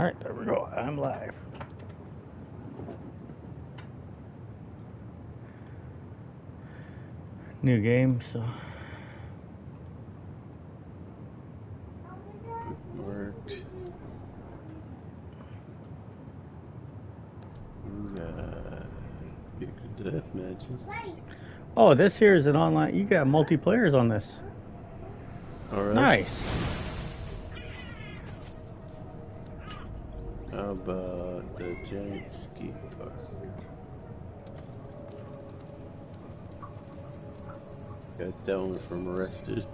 Alright, there we go. I'm live. New game, so. Worked. Uh, we death matches. Oh, this here is an online. You got multiplayers on this. All right. Nice. How about the giant ski park? Got that one from Arrested.